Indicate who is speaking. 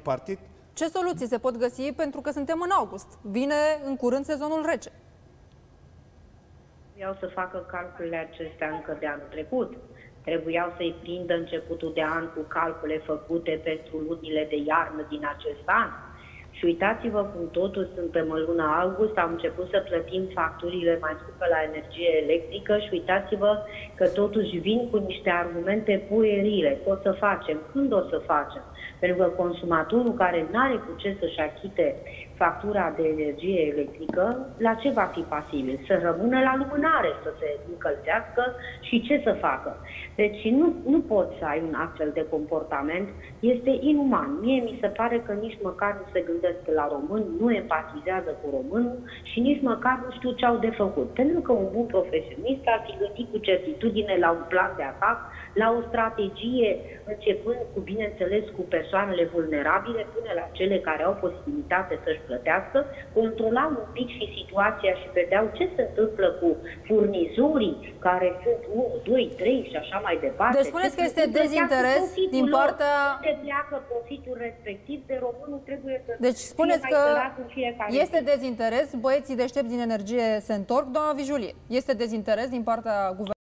Speaker 1: tripartit?
Speaker 2: Ce soluții se pot găsi pentru că suntem în august? Vine în curând sezonul rece.
Speaker 3: Trebuiau să facă calculele acestea încă de anul trecut. Trebuiau să-i prindă începutul de an cu calcule făcute pentru lunile de iarnă din acest an. Și uitați-vă cum totul suntem în luna august, am început să plătim facturile mai scumpe la energie electrică și uitați-vă că totuși vin cu niște argumente puerile. Ce o să facem? Când o să facem? Pentru că consumatorul care nu are cu ce să-și achite factura de energie electrică, la ce va fi pasibil? Să rămână la lumânare, să se încălzească și ce să facă? Deci nu, nu poți să ai un astfel de comportament, este inuman. Mie mi se pare că nici măcar nu se gândesc la român, nu empatizează cu românul și nici măcar nu știu ce au de făcut. Pentru că un bun profesionist ar fi gândit cu certitudine la un plan de atac, la o strategie, începând cu, bineînțeles, cu persoanele vulnerabile până la cele care au posibilitate să-și plătească, controlau un pic și situația și vedeau ce se întâmplă cu furnizorii care sunt 1, 2, 3 și așa mai departe.
Speaker 2: Deci spuneți că este dezinteres din partea...
Speaker 3: Unde pleacă profitul respectiv, de românul trebuie să
Speaker 2: Deci spuneți
Speaker 3: fie
Speaker 2: că
Speaker 3: mai
Speaker 2: este dezinteres, băieții deștepți din energie se întorc, doamna Vijulie. Este dezinteres din partea guvernului